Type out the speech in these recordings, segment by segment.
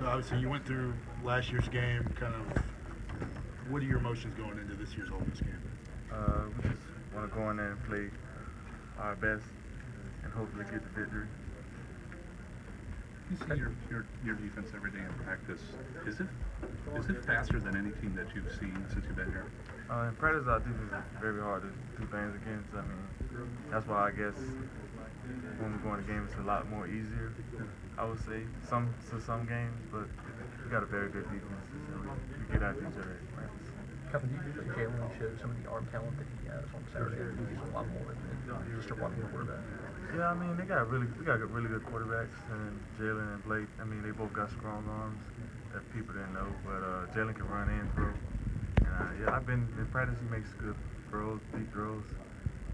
So obviously you went through last year's game. Kind of, what are your emotions going into this year's Ole Miss game? Uh, we just want to go in there and play our best and hopefully get the victory. You see your, your, your defense every day in practice. Is it is it faster than any team that you've seen since you've been here? Uh, in practice, our defense is very hard to do things against. I mean, that's why I guess when we go in the game, it's a lot more easier. I would say some to some games, but we got a very good defense, so we, we get after each other. Calvin, you think Jalen showed some of the arm talent that he has on Saturday? I think he's a lot more than just a running quarterback. Yeah, I mean they got really we got really good quarterbacks and Jalen and Blake. I mean they both got strong arms that people didn't know, but uh, Jalen can run and throw. And uh, yeah, I've been in practice. He makes good throws, deep throws.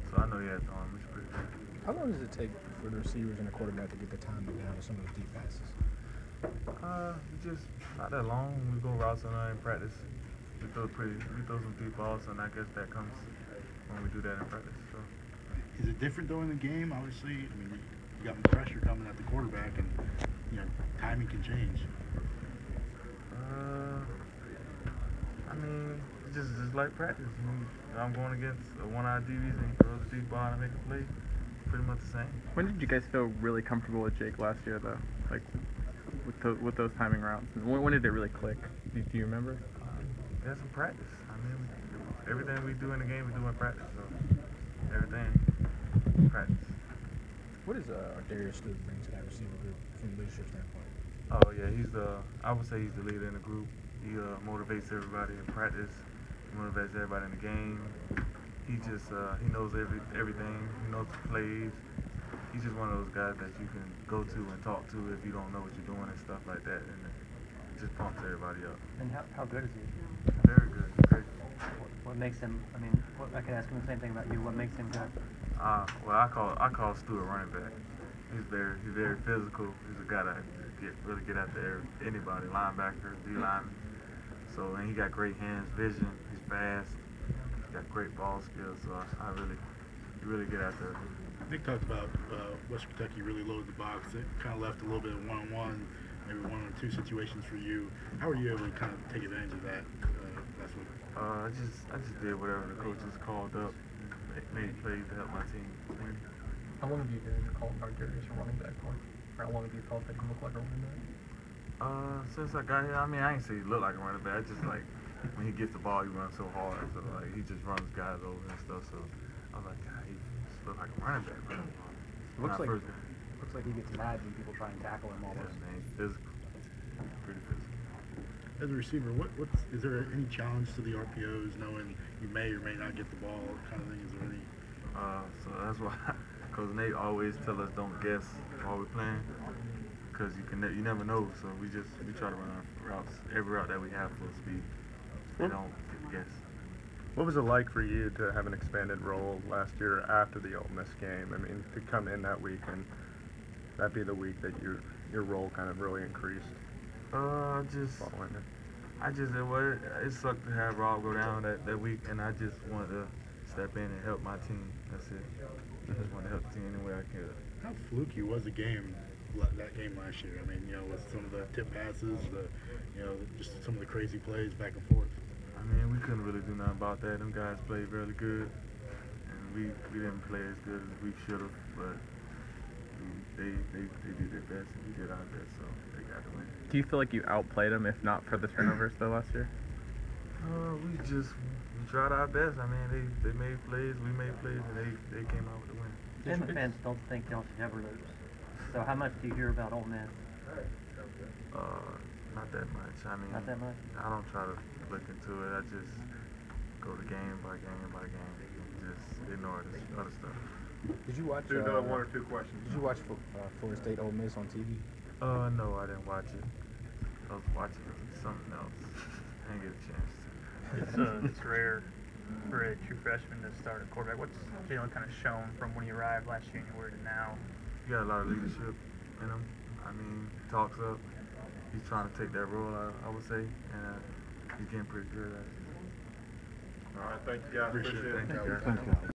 So I know he has the arm. He's pretty good. How long does it take for the receivers and the quarterback to get the timing down to some of those deep passes? Uh, just not that long. We go routes on uh, in practice. We throw pretty. We throw some deep balls, and I guess that comes when we do that in practice. So. Is it different though in the game? Obviously, I mean, you got pressure coming at the quarterback, and you know timing can change. Uh, I mean, it's just just like practice. I mean, I'm going against a one-eyed DBs and he throws a deep ball and I make a play. Pretty much the same. When did you guys feel really comfortable with Jake last year, though? Like with those, with those timing routes, when, when did it really click? Do, do you remember? That's some practice. I mean, everything we do in the game, we do in practice. So everything, practice. What does uh, Darius Stewart bring to that receiver group from a leadership standpoint? Oh yeah, he's the. I would say he's the leader in the group. He uh, motivates everybody in practice. He motivates everybody in the game. He just uh, he knows every everything. He knows the plays. He's just one of those guys that you can go to and talk to if you don't know what you're doing and stuff like that, and it just pumps everybody up. And how, how good is he? Very good, great. What, what makes him? I mean, what, I could ask him the same thing about you. What makes him good? Uh, well, I call I call Stu a running back. He's very he's very physical. He's a guy that get really get after every- anybody, linebacker, D lineman. So and he got great hands, vision. He's fast. He's got great ball skills. So I, I really he really get after. Nick talked about uh, West Kentucky really loaded the box. It kind of left a little bit of one-on-one, maybe one-on-two situations for you. How were you able to kind of take advantage of that uh, last week? Uh, I just I just did whatever the coaches called up, made, made plays to help my team win. How long have you been calling ArDarius a running back for? Or how long have you felt that he look like a running back? Uh, since I got here, I mean, I ain't say he look like a running back. I just like when he gets the ball, he runs so hard. So like he just runs guys over and stuff. So I was like, God, he just look like a running back. Bro. When Looks like first looks like he gets mad when people try and tackle him Yeah, almost. man, he's physical, pretty physical. As a receiver, what what's is there any challenge to the RPOs, knowing you may or may not get the ball, kind of thing? Is there any? Uh, so that's why Coach Nate always tell us don't guess while we're playing, because you can ne- you never know. So we just we try to run our routes every route that we have full speed. We Well- don't guess. What was it like for you to have an expanded role last year after the Ole Miss game? I mean, to come in that week and that be the week that your your role kind of really increased Uh, just following it. I just it was it sucked to have Rob go down that, that week, and I just wanted to step in and help my team. That's it. I just wanted to help the team any way I could. How fluky was the game? La- That game last year. I mean, you know, with some of the tip passes, the, you know, just some of the crazy plays back and forth. I mean, we couldn't really do nothing about that. Them guys played really good, and we we didn't play as good as we should have, but they, they they did their best, and we did our best, so they got the win. Do you feel like you outplayed them, if not for the turnovers, though, last year? Uh, we just we tried our best. I mean, they they made plays, we made plays, and they they came out with the win. And the fans don't think y'all should ever lose. So how much do you hear about Ole Miss? Uh, not that much. I mean, Not that much? I don't try to look into it. I just go to game by game by game. and Just ignore this other stuff. Did you watch? Do uh, another one or two questions. Did you watch Fo- uh, Florida State Ole Miss on TV? Uh, no, I didn't watch it. I was watching something else. I didn't get a chance to. It's, uh, it's rare for a true freshman to start a quarterback. What's Jalen kind of shown from when he arrived last January to now? He got a lot of leadership in him. I mean, he talks up. He's trying to take that role, I, I would say, and uh, he's getting pretty good at it. All right, thank you guys. Appreciate it. Appreciate it. Thank you.